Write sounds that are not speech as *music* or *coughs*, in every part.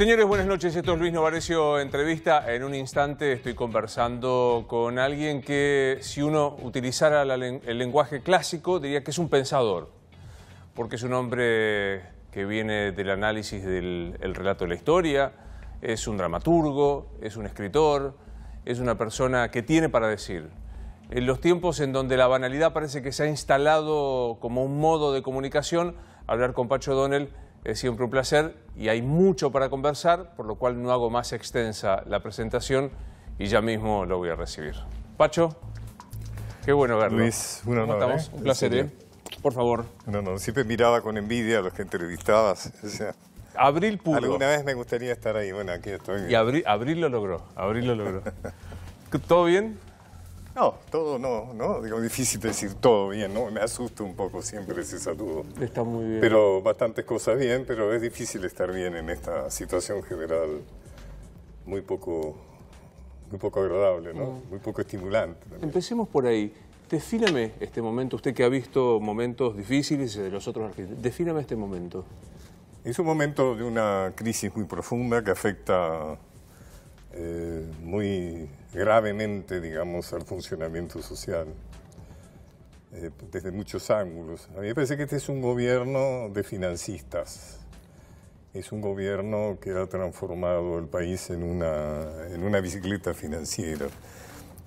Señores, buenas noches. Esto es Luis Novarecio Entrevista. En un instante estoy conversando con alguien que, si uno utilizara la el lenguaje clásico, diría que es un pensador, porque es un hombre que viene del análisis del el relato de la historia, es un dramaturgo, es un escritor, es una persona que tiene para decir. En los tiempos en donde la banalidad parece que se ha instalado como un modo de comunicación, hablar con Pacho Donel es siempre un placer y hay mucho para conversar, por lo cual no hago más extensa la presentación y ya mismo lo voy a recibir. Pacho, qué bueno verlo. Luis, un ¿Cómo honor, estamos? ¿eh? Un placer, ¿eh? Por favor. No, no, siempre miraba con envidia a los que entrevistabas. O sea, Abril pudo. alguna vez me gustaría estar ahí. Bueno, aquí estoy. Y Abril, Abril lo logró. Abril lo logró. *laughs* ¿Todo bien? No, todo no, no. Digo, difícil decir todo bien, ¿no? Me asusta un poco siempre ese saludo. Está muy bien. Pero bastantes cosas bien, pero es difícil estar bien en esta situación general muy poco, muy poco agradable, ¿no? Muy poco estimulante. también. Empecemos por ahí. Defíname este momento, usted que ha visto momentos difíciles de los otros argentinos. Defíname este momento. Es un momento de una crisis muy profunda que afecta eh, muy gravemente, digamos, al funcionamiento social, eh, desde muchos ángulos. A mí me parece que este es un gobierno de financistas. Es un gobierno que ha transformado el país en una, en una bicicleta financiera.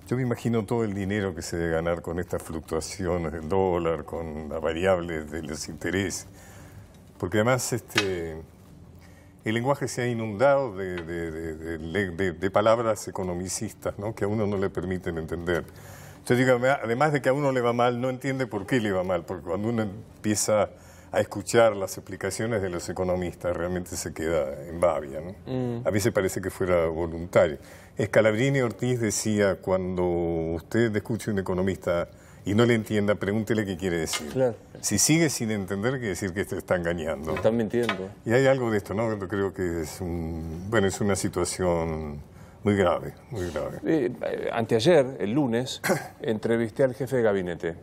Yo me imagino todo el dinero que se debe ganar con estas fluctuaciones del dólar, con las variables de los intereses. Porque además este, el lenguaje se ha inundado de, de- de- de- palabras economicistas ¿no? que a uno no le permiten entender. Yo digo, además de que a uno le va mal, no entiende por qué le va mal, porque cuando uno empieza a escuchar las explicaciones de los economistas, realmente se queda en babia. ¿no? A veces parece que fuera voluntario. Escalabrini Ortiz decía, cuando usted escuche a un economista y no le entienda, pregúntele qué quiere decir. Claro. Si sigue sin entender, quiere decir que te está engañando. Me están mintiendo. Y hay algo de esto, ¿no? Yo creo que es, un- bueno, es una situación muy grave, muy grave. Eh, eh, anteayer, el lunes, *coughs* entrevisté al jefe de gabinete.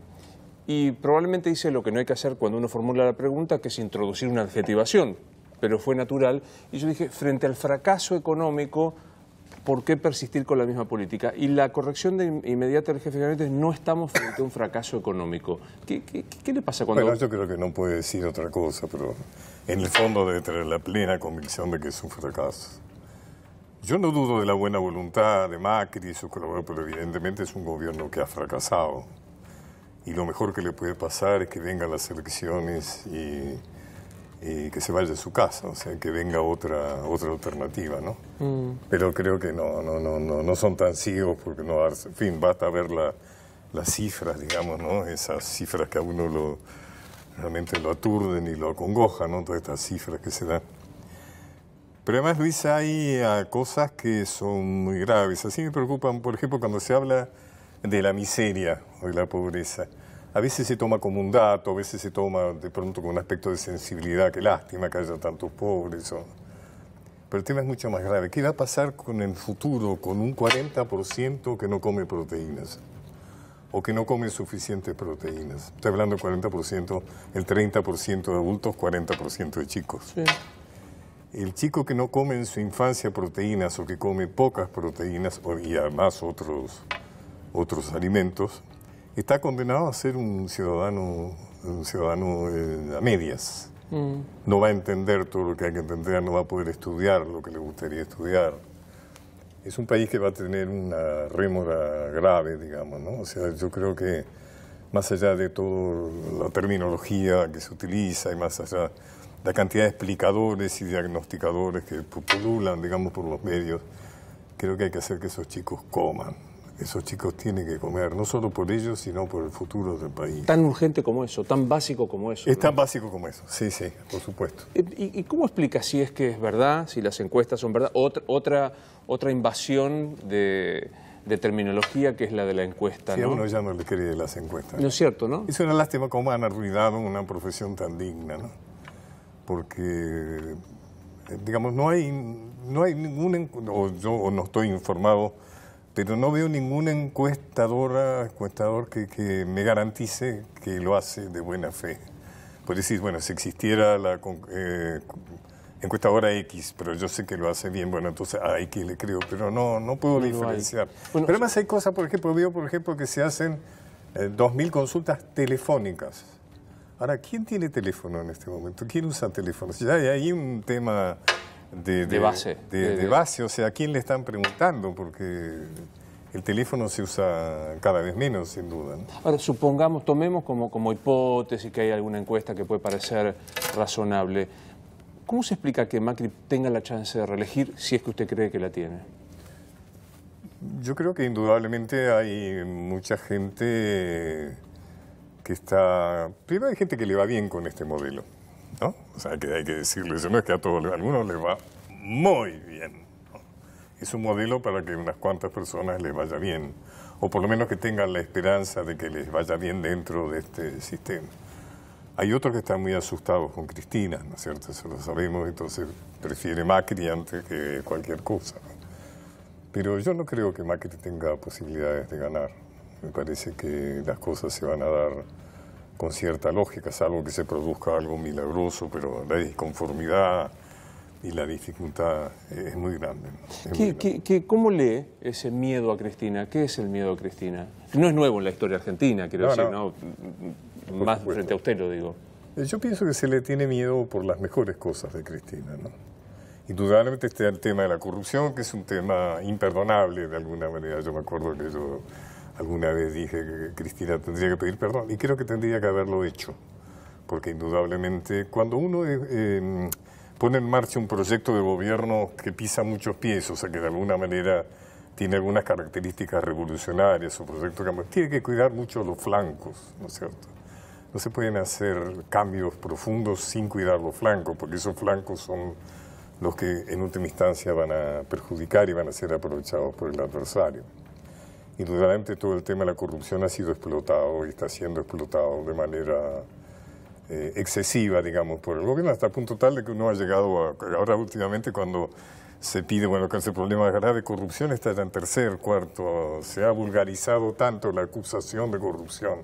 Y probablemente hice lo que no hay que hacer cuando uno formula la pregunta, que es introducir una adjetivación. Pero fue natural. Y yo dije, frente al fracaso económico, ¿por qué persistir con la misma política? Y la corrección de in- inmediata del jefe de gabinete es, no estamos frente a un fracaso económico. ¿Qué, qué- qué le pasa cuando...? Bueno, yo creo que no puede decir otra cosa, pero en el fondo debe tener la plena convicción de que es un fracaso. Yo no dudo de la buena voluntad de Macri y sus colaboradores, pero evidentemente es un gobierno que ha fracasado. Y lo mejor que le puede pasar es que vengan las elecciones y, y que se vaya de su casa, o sea, que venga otra, otra alternativa, ¿no? Pero creo que no, no, no, no, no son tan ciegos porque no en fin, basta ver la- las cifras, digamos, ¿no? Esas cifras que a uno lo, realmente lo aturden y lo acongojan, ¿no? Todas estas cifras que se dan. Pero además, Luis, hay ah, cosas que son muy graves. Así me preocupan, por ejemplo, cuando se habla de la miseria o de la pobreza. A veces se toma como un dato, a veces se toma de pronto con un aspecto de sensibilidad, qué lástima que haya tantos pobres. o- Pero el tema es mucho más grave. ¿Qué va a pasar con el futuro, con un 40% que no come proteínas? O que no come suficientes proteínas. Estoy hablando del 40%, el 30% de adultos, 40% de chicos. Sí. El chico que no come en su infancia proteínas o que come pocas proteínas y además otros, otros alimentos, está condenado a ser un ciudadano, un ciudadano eh, a medias. No va a entender todo lo que hay que entender, no va a poder estudiar lo que le gustaría estudiar. Es un país que va a tener una rémora grave, digamos, ¿no? O sea, yo creo que más allá de toda la terminología que se utiliza y más allá de la cantidad de explicadores y diagnosticadores que pululan, digamos, por los medios, creo que hay que hacer que esos chicos coman. Esos chicos tienen que comer, no solo por ellos, sino por el futuro del país. Tan urgente como eso, tan básico como eso. Es ¿no? tan básico como eso, sí, sí, por supuesto. ¿Y, y cómo explica si es que es verdad, si las encuestas son verdad? Otra, otra, otra invasión de, de terminología que es la de la encuesta, Si a ¿no? uno ya no le cree las encuestas. No es cierto, ¿no? Es una lástima cómo han arruinado una profesión tan digna, ¿no? Porque, eh, digamos, no hay, no hay ningún, o yo no estoy informado, pero no veo ningún encuestadora, encuestador que, que me garantice que lo hace de buena fe. Por decir, bueno, si existiera la, eh, encuestadora X, pero yo sé que lo hace bien, bueno, entonces a X le creo, pero no, no puedo diferenciar. pero además hay cosas, por ejemplo, veo, por ejemplo, que se hacen eh, 2.000 consultas telefónicas. Ahora, ¿quién tiene teléfono en este momento? ¿Quién usa teléfono? Ya hay ahí un tema de, de, base. De, base, o sea, ¿a quién le están preguntando? Porque el teléfono se usa cada vez menos, sin duda. Ahora, supongamos, tomemos como, como hipótesis que hay alguna encuesta que puede parecer razonable. ¿Cómo se explica que Macri tenga la chance de reelegir si es que usted cree que la tiene? Yo creo que indudablemente hay mucha gente que está... Primero hay gente que le va bien con este modelo, ¿no? O sea, que hay que decirle eso, no es que a todos, a algunos les va muy bien. Es un modelo para que unas cuantas personas les vaya bien, o por lo menos que tengan la esperanza de que les vaya bien dentro de este sistema. Hay otros que están muy asustados con Cristina, ¿no es cierto? Eso lo sabemos, entonces prefiere Macri antes que cualquier cosa. Pero yo no creo que Macri tenga posibilidades de ganar. Me parece que las cosas se van a dar con cierta lógica, salvo que se produzca algo milagroso, pero la disconformidad y la dificultad es muy grande. cómo lee ese miedo a Cristina? ¿Qué es el miedo a Cristina? No es nuevo en la historia argentina, quiero decir, ¿no? Más frente a usted lo digo. Eh, yo pienso que se le tiene miedo por las mejores cosas de Cristina, ¿no? Indudablemente está el tema de la corrupción, que es un tema imperdonable de alguna manera. Yo me acuerdo que yo alguna vez dije que Cristina tendría que pedir perdón y creo que tendría que haberlo hecho, porque indudablemente cuando uno eh, em, pone en marcha un proyecto de gobierno que pisa muchos pies, o sea que de alguna manera tiene algunas características revolucionarias, su proyecto tiene que cuidar mucho los flancos, ¿no es cierto? no se pueden hacer cambios profundos sin cuidar los flancos, porque esos flancos son los que en última instancia van a perjudicar y van a ser aprovechados por el adversario. Indudablemente todo el tema de la corrupción ha sido explotado y está siendo explotado de manera eh, excesiva, digamos, por el gobierno, hasta el punto tal de que uno ha llegado a, ahora últimamente cuando se pide, bueno, que ese problema grave de corrupción está en tercer, cuarto, se ha vulgarizado tanto la acusación de corrupción.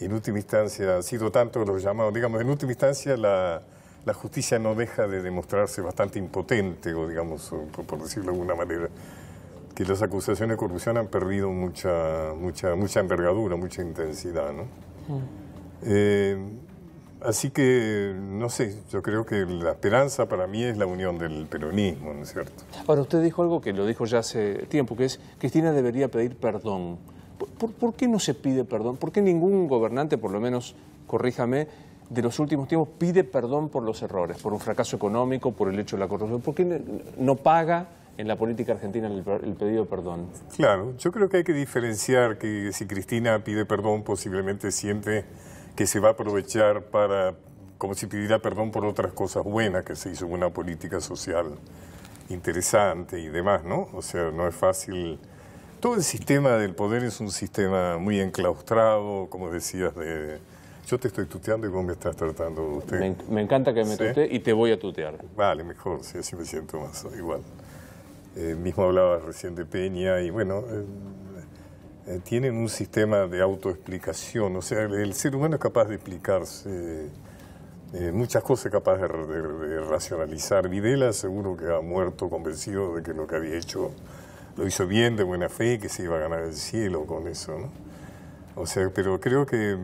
En última instancia ha sido tanto los llamados, digamos, en última instancia la, la justicia no deja de demostrarse bastante impotente, o digamos, por, decirlo de alguna manera, que las acusaciones de corrupción han perdido mucha, mucha, mucha envergadura, mucha intensidad, ¿no? Mm. Eh, así que, no sé, yo creo que la esperanza para mí es la unión del peronismo, ¿no es cierto? Ahora, usted dijo algo que lo dijo ya hace tiempo, que es Cristina debería pedir perdón. ¿Por, qué no se pide perdón? ¿Por qué ningún gobernante, por lo menos, corríjame, de los últimos tiempos pide perdón por los errores, por un fracaso económico, por el hecho de la corrupción? ¿Por qué no paga en la política argentina el, pedido de perdón? Claro, yo creo que hay que diferenciar que si Cristina pide perdón, posiblemente siente que se va a aprovechar para, como si pidiera perdón por otras cosas buenas que se hizo, una política social interesante y demás, ¿no? O sea, no es fácil todo el sistema del poder es un sistema muy enclaustrado, como decías, de... Yo te estoy tuteando y vos me estás tratando usted. Me, encanta que me tutee y te voy a tutear. Vale, mejor, sí, así me siento más igual. Eh, mismo hablaba recién de Peña y bueno, eh, eh, tienen un sistema de autoexplicación, o sea, el, ser humano es capaz de explicarse muchas cosas, capaz de, de racionalizar. Videla seguro que ha muerto convencido de que lo que había hecho lo hizo bien, de buena fe, que se iba a ganar el cielo con eso, ¿no? O sea, pero creo que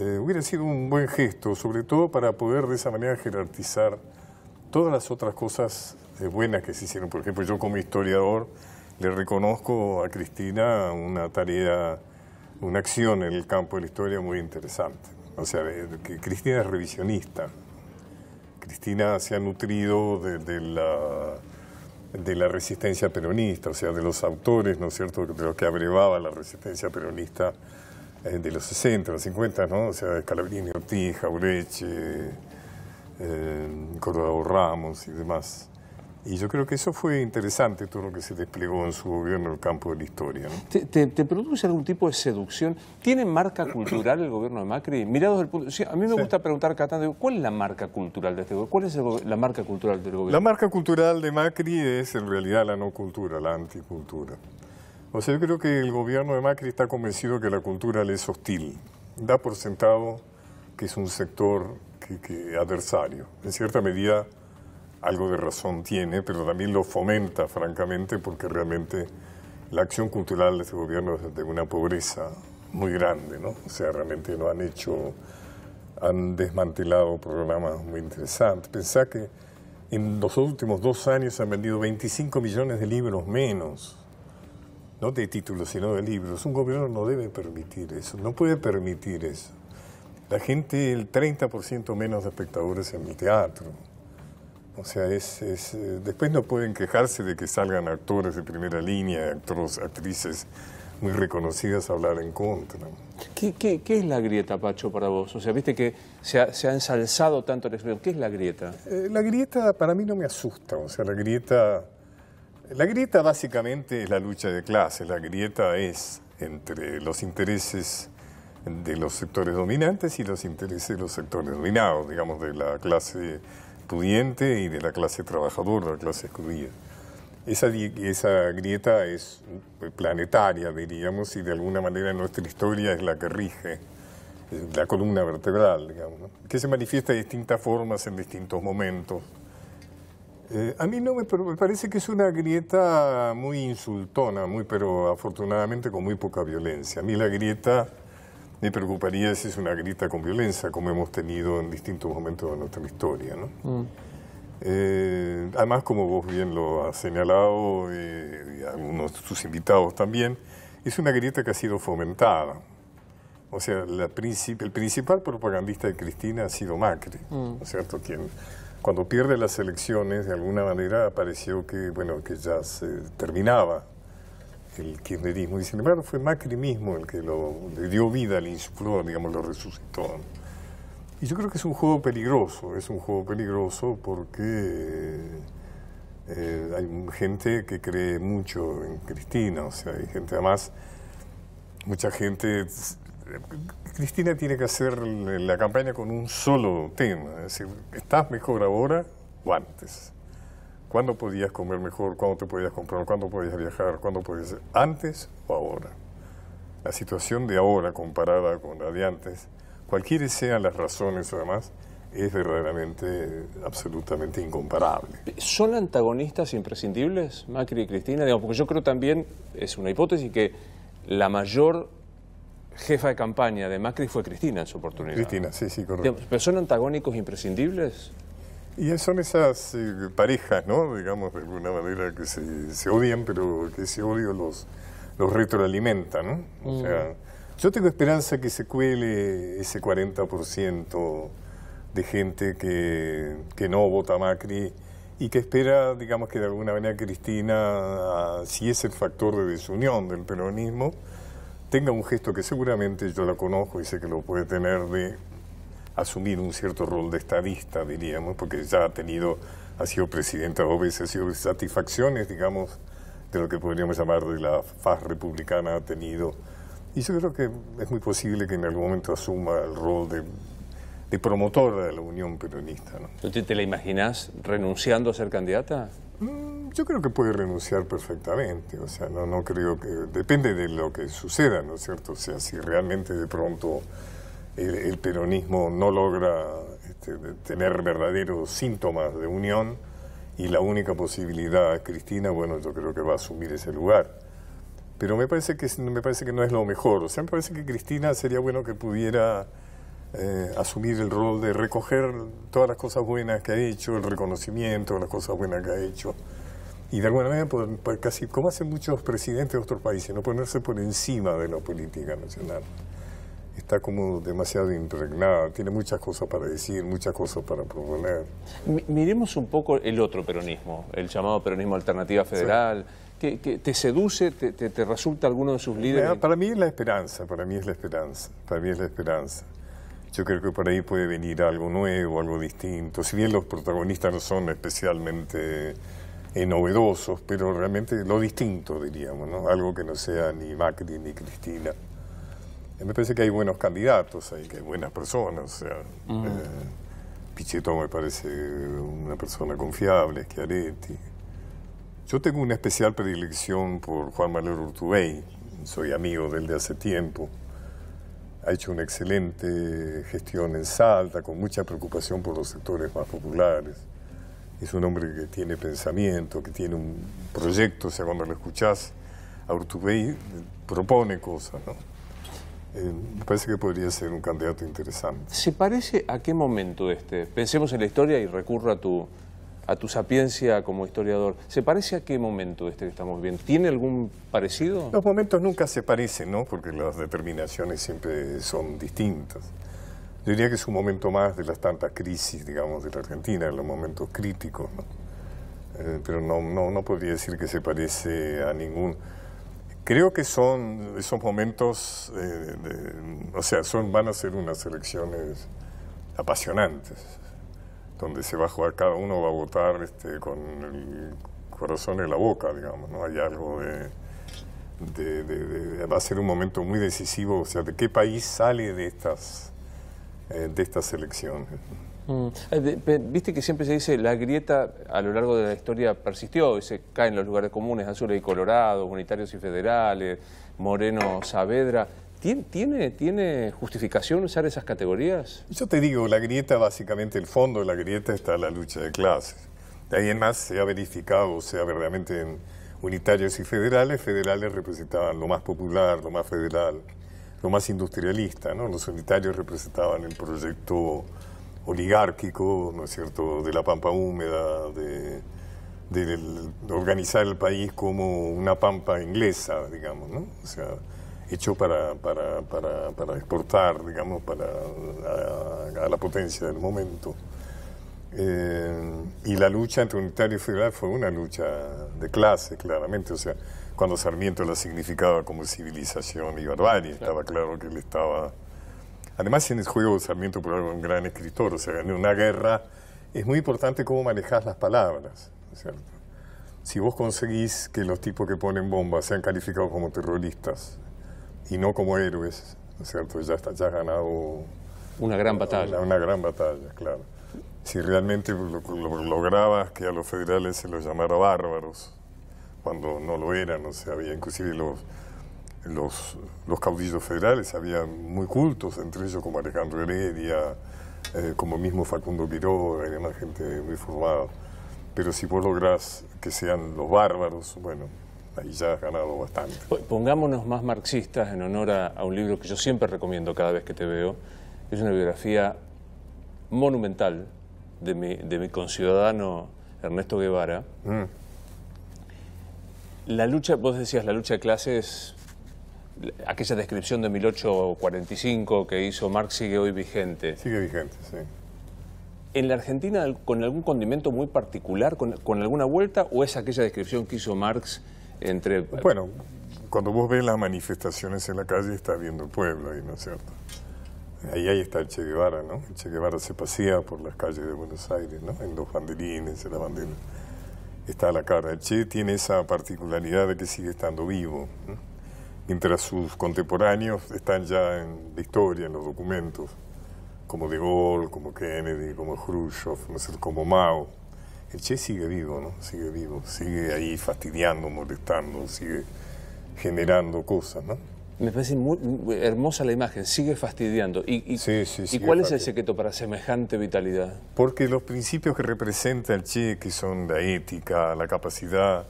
hubiera sido un buen gesto, sobre todo para poder de esa manera jerarquizar todas las otras cosas buenas que se hicieron. Por ejemplo, yo como historiador le reconozco a Cristina una tarea, una acción en el campo de la historia muy interesante. O sea, que Cristina es revisionista. Cristina se ha nutrido de la de la resistencia peronista, o sea, de los autores, ¿no es cierto?, de lo que abrevaba la resistencia peronista eh, de los 60, los 50, ¿no? O sea, Scalabrini, Ortiz, Jaureche, eh, Ramos y demás. Y yo creo que eso fue interesante, todo lo que se desplegó en su gobierno en el campo de la historia. ¿Te, produce algún tipo de seducción? ¿Tiene marca cultural el gobierno de Macri? Mirados del punto... a mí me gusta preguntar cada tanto, ¿cuál es la marca cultural de este gobierno? ¿Cuál es la marca cultural del gobierno? La marca cultural de Macri es en realidad la no cultura, la anticultura. O sea, yo creo que el gobierno de Macri está convencido que la cultura le es hostil. Da por sentado que es un sector que adversario. En cierta medida algo de razón tiene, pero también lo fomenta, francamente, porque realmente la acción cultural de este gobierno es de una pobreza muy grande, ¿no? O sea, realmente no han hecho, han desmantelado programas muy interesantes. Pensá que en los últimos dos años han vendido 25 millones de libros menos, no de títulos, sino de libros. Un gobierno no debe permitir eso, no puede permitir eso. La gente, el 30% menos de espectadores en el teatro. O sea, es, es, eh, después no pueden quejarse de que salgan actores de primera línea, actores, actrices muy reconocidas a hablar en contra. ¿Qué, qué, qué es la grieta, Pacho, para vos? O sea, viste que se ha, se ha ensalzado tanto la expresión. ¿Qué es la grieta? Eh, la grieta para mí no me asusta. O sea, la grieta, la grieta básicamente es la lucha de clases. La grieta es entre los intereses de los sectores dominantes y los intereses de los sectores dominados, digamos, de la clase pudiente y de la clase trabajadora, la clase excluida. Esa, esa grieta es planetaria, diríamos, y de alguna manera nuestra historia es la que rige la columna vertebral, digamos, que se manifiesta de distintas formas en distintos momentos. Eh, a mí no me, me, parece que es una grieta muy insultona, muy, pero afortunadamente con muy poca violencia. A mí la grieta me preocuparía si es una grieta con violencia, como hemos tenido en distintos momentos de nuestra historia. ¿no? Mm. Eh, además, como vos bien lo has señalado, eh, y algunos de tus invitados también, es una grieta que ha sido fomentada. O sea, la el principal propagandista de Cristina ha sido Macri, mm. ¿no es cierto? Quien, cuando pierde las elecciones, de alguna manera apareció que, bueno, que ya se terminaba el kirchnerismo. Y sin embargo fue Macri mismo el que lo, le dio vida, le insufló, digamos, lo resucitó. Y yo creo que es un juego peligroso, es un juego peligroso porque eh, hay gente que cree mucho en Cristina, o sea, hay gente además, mucha gente... Cristina tiene que hacer la campaña con un solo tema, es decir, ¿estás mejor ahora o antes? ¿Cuándo podías comer mejor? ¿Cuándo te podías comprar? ¿Cuándo podías viajar? ¿Cuándo podías... ¿Antes o ahora? La situación de ahora comparada con la de antes, cualquiera sean las razones o demás, es verdaderamente absolutamente incomparable. ¿Son antagonistas imprescindibles, Macri y Cristina? Digamos, porque yo creo también, es una hipótesis, que la mayor jefa de campaña de Macri fue Cristina en su oportunidad. Cristina, sí, sí, correcto. ¿Pero son antagónicos imprescindibles? Y son esas eh, parejas, ¿no? Digamos, de alguna manera que se, se, odian, pero que ese odio los, los retroalimenta, ¿no? O mm. sea, yo tengo esperanza que se cuele ese 40% de gente que, que no vota a Macri y que espera, digamos, que de alguna manera Cristina, ah, si es el factor de desunión del peronismo, tenga un gesto que seguramente yo la conozco y sé que lo puede tener de asumir un cierto rol de estadista, diríamos, porque ya ha tenido, ha sido presidenta dos veces, ha sido satisfacciones, digamos, de lo que podríamos llamar de la faz republicana ha tenido. Y yo creo que es muy posible que en algún momento asuma el rol de, de promotora de la unión peronista. ¿no? ¿Te la imaginas renunciando a ser candidata? Mm, yo creo que puede renunciar perfectamente, o sea, no, no creo que... Depende de lo que suceda, ¿no es cierto? O sea, si realmente de pronto el, peronismo no logra este, tener verdaderos síntomas de unión y la única posibilidad, Cristina, bueno, yo creo que va a asumir ese lugar. Pero me parece que, me parece que no es lo mejor. O sea, me parece que Cristina sería bueno que pudiera eh, asumir el rol de recoger todas las cosas buenas que ha hecho, el reconocimiento las cosas buenas que ha hecho. Y de alguna manera, casi como hacen muchos presidentes de otros países, no ponerse por encima de la política nacional está como demasiado impregnada, tiene muchas cosas para decir, muchas cosas para proponer. miremos un poco el otro peronismo, el llamado peronismo alternativa federal. ¿Que, te seduce, te, te, resulta alguno de sus líderes? Para mí es la esperanza, para mí es la esperanza, para mí es la esperanza. Yo creo que por ahí puede venir algo nuevo, algo distinto. Si bien los protagonistas no son especialmente eh, novedosos, pero realmente lo distinto, diríamos, ¿no? Algo que no sea ni Macri ni Cristina. Me parece que hay buenos candidatos, hay que hay buenas personas. O sea, mm. eh, Pichetto me parece una persona confiable, Schiaretti. Yo tengo una especial predilección por Juan Manuel Urtubey, soy amigo de él de hace tiempo. Ha hecho una excelente gestión en Salta, con mucha preocupación por los sectores más populares. es un hombre que tiene pensamiento, que tiene un proyecto, o sea, cuando lo escuchás, a Urtubey propone cosas, ¿no? Eh, me parece que podría ser un candidato interesante. ¿Se parece a qué momento este? Pensemos en la historia y recurro a tu, a tu sapiencia como historiador. ¿Se parece a qué momento este que estamos viendo? ¿Tiene algún parecido? Los momentos nunca se parecen, ¿no? Porque las determinaciones siempre son distintas. Yo diría que es un momento más de las tantas crisis, digamos, de la Argentina, de los momentos críticos, ¿no? Eh, pero no, no, no podría decir que se parece a ningún... Creo que son esos momentos, eh, o sea, son, van a ser unas elecciones apasionantes, donde se va a jugar, cada uno va a votar este, con el corazón en la boca, digamos, ¿no? Hay algo de, va a ser un momento muy decisivo, o sea, de qué país sale de estas, eh, de estas elecciones. Mm. Eh, viste que siempre se dice la grieta a lo largo de la historia persistió y se caen los lugares comunes, azules y colorados, unitarios y federales, Moreno, Saavedra. ¿Tiene, ¿Tiene justificación usar esas categorías? Yo te digo, la grieta, básicamente el fondo de la grieta está la lucha de clases. De ahí en más se ha verificado, o sea, verdaderamente en unitarios y federales, federales representaban lo más popular, lo más federal, lo más industrialista, ¿no? Los unitarios representaban el proyecto oligárquico, ¿no es cierto?, de la pampa húmeda, de, organizar el país como una pampa inglesa, digamos, ¿no? O sea, hecho para, para, para, para exportar, digamos, para a, la potencia del momento. Eh, y la lucha entre unitario y federal fue una lucha de clase, claramente, o sea, cuando Sarmiento la significaba como civilización y barbarie, estaba claro que él estaba Además, en el juego Sarmiento por algo un gran escritor, o sea, en una guerra es muy importante cómo manejas las palabras, ¿cierto? Si vos conseguís que los tipos que ponen bombas sean calificados como terroristas y no como héroes, ¿no es cierto? Ya, está, ya has ganado... Una gran batalla. Una, gran batalla, claro. Si realmente lograbas que a los federales se los llamara bárbaros, cuando no lo eran, o sea, había inclusive los los, los caudillos federales, había muy cultos, entre ellos como Alejandro Heredia, eh, como mismo Facundo Quiroga y demás gente muy formada. Pero si vos lográs que sean los bárbaros, bueno, ahí ya has ganado bastante. Pongámonos más marxistas en honor a, un libro que yo siempre recomiendo cada vez que te veo. Es una biografía monumental de mi, de mi conciudadano Ernesto Guevara. Mm. La lucha, vos decías, la lucha de clases aquella descripción de 1845 que hizo Marx sigue hoy vigente. Sigue vigente, sí. ¿En la Argentina con algún condimento muy particular, con, alguna vuelta, o es aquella descripción que hizo Marx entre... Bueno, cuando vos ves las manifestaciones en la calle, está viendo el pueblo ahí, ¿no es cierto? Ahí, ahí está el Che Guevara, ¿no? El Che Guevara se pasea por las calles de Buenos Aires, ¿no? En los banderines, en la bandera. Está la cara. El Che tiene esa particularidad de que sigue estando vivo. ¿no? Mientras sus contemporáneos están ya en la historia, en los documentos, como De Gaulle, como Kennedy, como Khrushchev, como Mao. El Che sigue vivo, ¿no? Sigue vivo, sigue ahí fastidiando, molestando, sigue generando cosas, ¿no? Me parece muy, hermosa la imagen, sigue fastidiando. ¿Y, y, cuál es el secreto para semejante vitalidad? Porque los principios que representa el Che, que son la ética, la capacidad,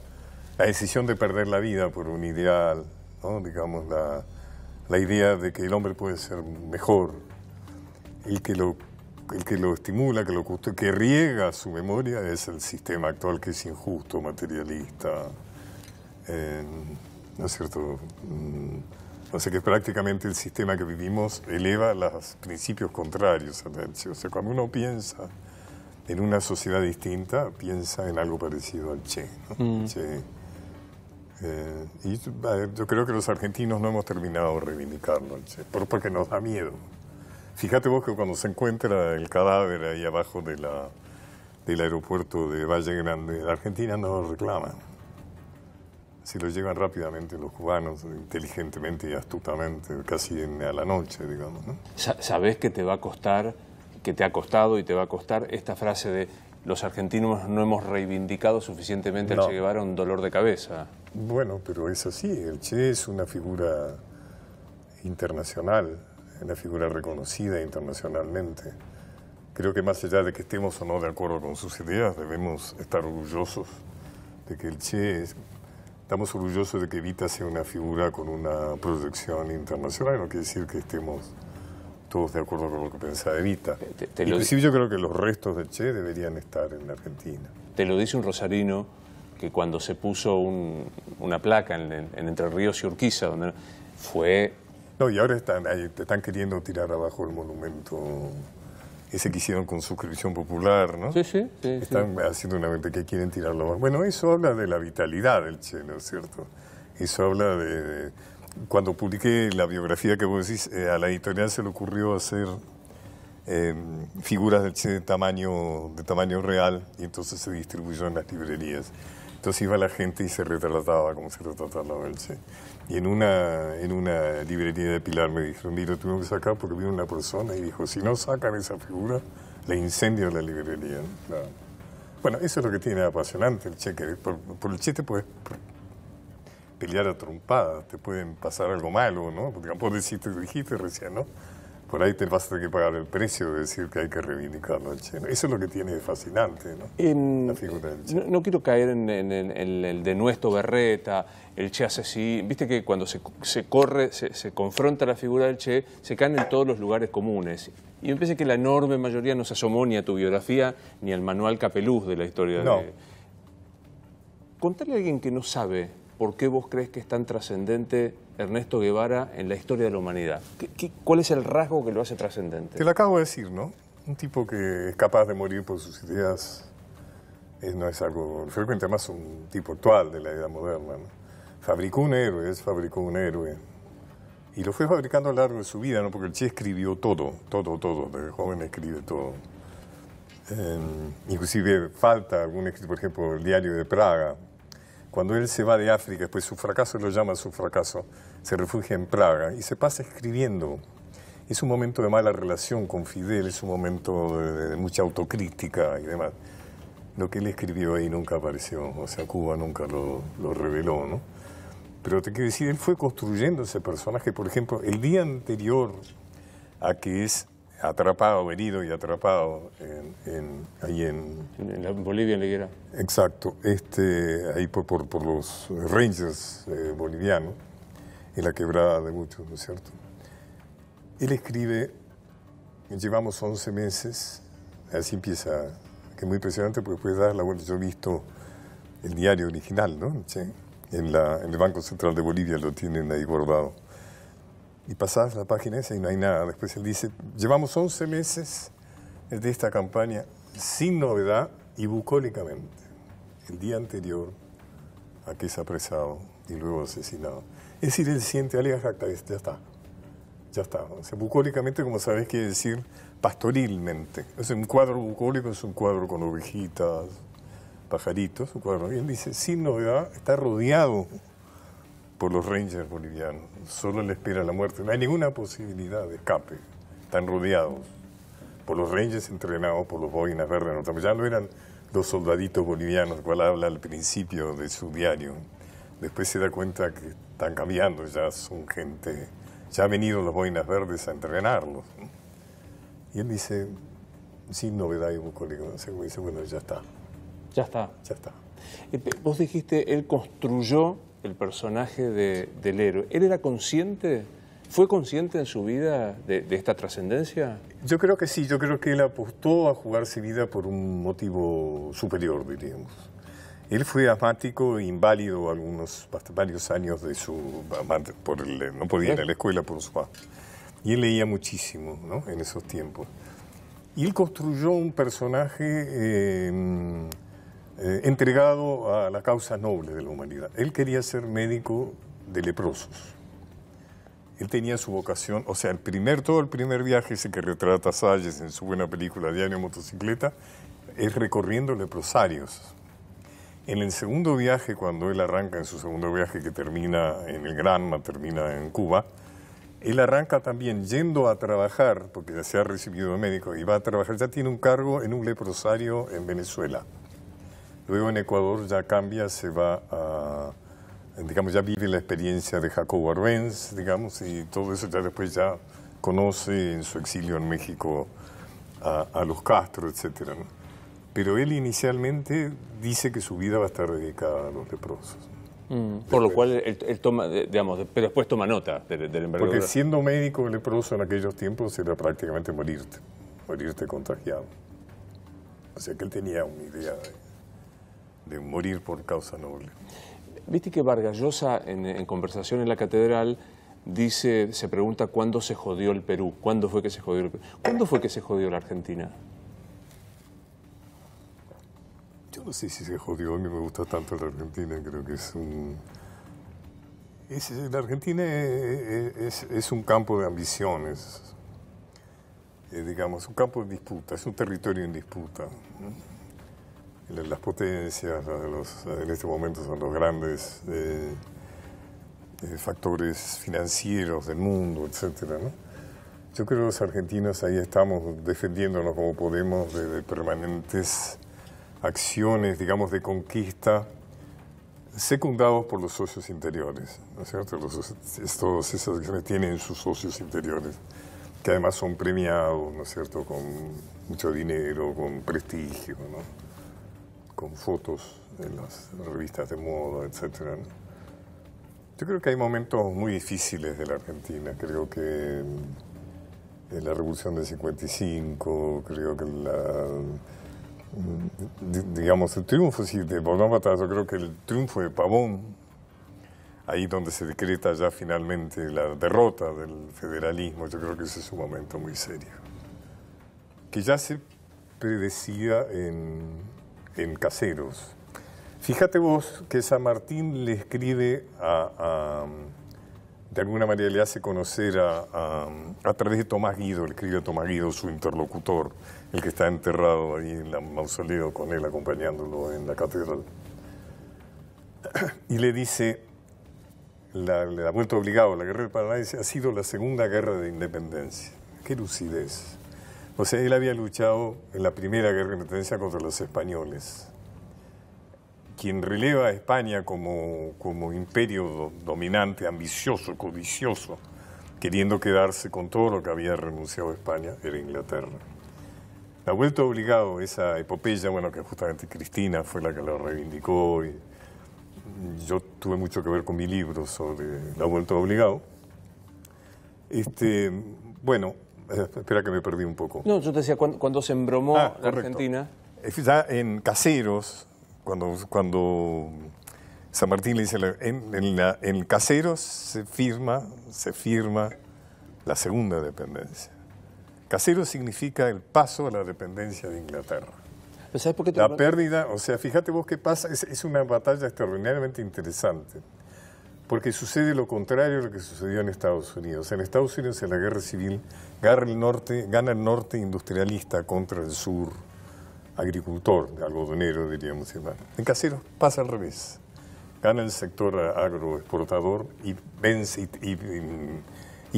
la decisión de perder la vida por un ideal, digamos, la, la, idea de que el hombre puede ser mejor, el que lo, el que lo estimula, que lo que riega su memoria es el sistema actual que es injusto, materialista, ¿no es cierto? Mm, o sea que prácticamente el sistema que vivimos eleva los principios contrarios O sea, cuando uno piensa en una sociedad distinta, piensa en algo parecido al Che. ¿no? Mm. che eh, y yo creo que los argentinos no hemos terminado de reivindicarlo, porque nos da miedo. Fíjate vos que cuando se encuentra el cadáver ahí abajo de la, del aeropuerto de Valle Grande, la Argentina no lo reclama. Si lo llevan rápidamente los cubanos, inteligentemente y astutamente, casi a la noche, digamos. ¿no? ¿Sabés que te va a costar, que te ha costado y te va a costar esta frase de los argentinos no hemos reivindicado suficientemente al Che Guevara un dolor de cabeza? Bueno, pero es así. El Che es una figura internacional, una figura reconocida internacionalmente. Creo que más allá de que estemos o no de acuerdo con sus ideas, debemos estar orgullosos de que el Che, estamos orgullosos de que Evita sea una figura con una proyección internacional, no quiere decir que estemos todos de acuerdo con lo que pensaba Evita. Inclusive yo creo que los restos del Che deberían estar en Argentina. Te lo dice un rosarino que cuando se puso una placa en, Entre Ríos y Urquiza, donde fue... No, y ahora están, están queriendo tirar abajo el monumento ese que hicieron con suscripción popular, ¿no? Sí, sí. sí Están haciendo una venta que quieren tirarlo abajo. Bueno, eso habla de la vitalidad del Che, ¿no es cierto? Eso habla de... Cuando publiqué la biografía que vos decís, eh, a la editorial se le ocurrió hacer eh, figuras del Che de tamaño, de tamaño real y entonces se distribuyó en las librerías. Entonces iba la gente y se retrataba como se retrataba el Che. Y en una, en una librería de Pilar me dijeron, mira, tengo que sacar porque vino una persona y dijo, si no sacan esa figura, le incendio la librería. Bueno, eso es lo que tiene apasionante el Che, que por, el Che te puedes pelear a trompadas, te pueden pasar algo malo, ¿no? Porque vos decís, dijiste recién, ¿no? Por ahí te vas a tener que pagar el precio de decir que hay que reivindicarlo al Che. Eso es lo que tiene de fascinante, ¿no? la figura del che. No, quiero caer en, el de nuestro Berreta, el Che asesino. Viste que cuando se, corre, se, confronta la figura del Che, se caen en todos los lugares comunes. Y me parece que la enorme mayoría no se asomó ni a tu biografía ni al manual Capeluz de la historia no. de... Contale a alguien que no sabe por qué vos crees que es tan trascendente Ernesto Guevara en la historia de la humanidad? cuál es el rasgo que lo hace trascendente? Te lo acabo de decir, ¿no? Un tipo que es capaz de morir por sus ideas no es algo frecuente, más un tipo actual de la edad moderna. Fabricó un héroe, es fabricó un héroe. Y lo fue fabricando a lo largo de su vida, ¿no? porque el Che escribió todo, todo, todo, desde joven escribe todo. Em, inclusive falta algún por ejemplo, el diario de Praga, cuando él se va de África, después su fracaso lo llama su fracaso, se refugia en Praga y se pasa escribiendo. Es un momento de mala relación con Fidel, es un momento de, mucha autocrítica y demás. Lo que él escribió ahí nunca apareció, o sea, Cuba nunca lo, lo reveló, ¿no? Pero te quiero decir, él fue construyendo ese personaje, por ejemplo, el día anterior a que es atrapado, herido y atrapado en, ahí en... En Bolivia, en Liguera. Exacto, este, ahí por, por, los Rangers eh, bolivianos, en la quebrada de muchos, ¿no es cierto? Él escribe, llevamos 11 meses, así empieza, que es muy impresionante porque puede dar la vuelta, yo he visto el diario original, ¿no? En, la, en el Banco Central de Bolivia lo tienen ahí guardado y pasás la página y no hay nada. Después él dice, llevamos 11 meses de esta campaña sin novedad y bucólicamente. El día anterior a que es apresado y luego asesinado. Es decir, él siente, ya está, ya está. O bucólicamente, como sabes, quiere decir pastorilmente. Es un cuadro bucólico, es un cuadro con ovejitas, pajaritos, un cuadro. Y él dice, sin novedad, está rodeado por los Rangers bolivianos. Solo le espera la muerte. No hay ninguna posibilidad de escape. Están rodeados por los Rangers entrenados por los boinas verdes. Ya no eran los soldaditos bolivianos, cual habla al principio de su diario. Después se da cuenta que están cambiando, ya son gente, ya han venido los boinas verdes a entrenarlos. Y él dice, sin novedad y bucólico, dice, bueno, ya está. Ya está. Ya está. Eh, vos dijiste, él construyó el personaje de, del héroe, ¿él era consciente, fue consciente en su vida de, esta trascendencia? Yo creo que sí, yo creo que él apostó a jugarse vida por un motivo superior, diríamos. Él fue asmático inválido algunos, varios años de su... Por el, no podía ir a la escuela por su Y él leía muchísimo ¿no? en esos tiempos. Y él construyó un personaje... Eh, eh, entregado a la causa noble de la humanidad. Él quería ser médico de leprosos. Él tenía su vocación, o sea, el primer, todo el primer viaje, ese que retrata Salles en su buena película Diario Motocicleta, es recorriendo leprosarios. En el segundo viaje, cuando él arranca en su segundo viaje que termina en el Granma, termina en Cuba, él arranca también yendo a trabajar, porque ya se ha recibido de médico y va a trabajar, ya tiene un cargo en un leprosario en Venezuela. Luego en Ecuador ya cambia, se va a, digamos, ya vive la experiencia de Jacobo Arbenz, digamos, y todo eso ya después ya conoce en su exilio en México a, los Castro, etc. Pero él inicialmente dice que su vida va a estar dedicada a los leprosos. Mm, por lo cual él, toma, digamos, pero después toma nota del, Porque siendo médico leproso en aquellos tiempos era prácticamente morirte, morirte contagiado. O sea que él tenía una idea de, morir por causa noble. Viste que Vargas Llosa, en, conversación en la catedral, dice, se pregunta cuándo se jodió el Perú, cuándo fue que se jodió el Perú. ¿Cuándo fue que se jodió la Argentina? Yo no sé si se jodió, a mí me gusta tanto la Argentina, creo que es un... la Argentina es, un campo de ambiciones, eh, digamos, un campo de disputa, es un territorio en disputa. Las potencias, en este momento son los grandes eh, eh, factores financieros del mundo, etc. Yo creo que los argentinos ahí estamos defendiéndonos como podemos de, permanentes acciones, digamos, de conquista secundados por los socios interiores, ¿no es cierto? Los, todos esos que tienen sus socios interiores que además son premiados, ¿no es cierto?, con mucho dinero, con prestigio, ¿no? Con fotos en las revistas de moda, etc. Yo creo que hay momentos muy difíciles de la Argentina. Creo que en la Revolución del 55, creo que la digamos, el triunfo, sí, de Bonaparte, yo creo que el triunfo de Pavón ahí donde se decreta ya finalmente la derrota del federalismo, yo creo que ese es un momento muy serio, que ya se predecía en, en Caseros. Fíjate vos que San Martín le escribe a, de alguna manera le hace conocer a, a, través de Tomás Guido, le escribe a Tomás Guido, su interlocutor, el que está enterrado ahí en el mausoleo con él acompañándolo en la catedral. Y le dice, la, la vuelta obligado, la guerra del Paraná, ha sido la segunda guerra de independencia. Qué lucidez. O sea, él había luchado en la primera guerra de independencia contra los españoles. Quien releva a España como, como imperio dominante, ambicioso, codicioso, queriendo quedarse con todo lo que había renunciado España, era Inglaterra. La vuelta obligado, esa epopeya, bueno, que justamente Cristina fue la que lo reivindicó yo tuve mucho que ver con mi libro sobre la vuelta obligado. Este, bueno, *laughs* espera que me perdí un poco. No, yo te decía, cuando, se embromó ah, la Argentina... Ya en Caseros, cuando, cuando San Martín le dice, en, en, en Caseros se firma, se firma la segunda dependencia. Caseros significa el paso a la dependencia de Inglaterra. La pérdida, o sea, fíjate vos qué pasa, es, una batalla extraordinariamente interesante, porque sucede lo contrario a lo que sucedió en Estados Unidos. En Estados Unidos, en la guerra civil, gana el norte, gana el norte industrialista contra el sur agricultor, algodonero, diríamos. En Caseros pasa al revés. Gana el sector agroexportador y vence y,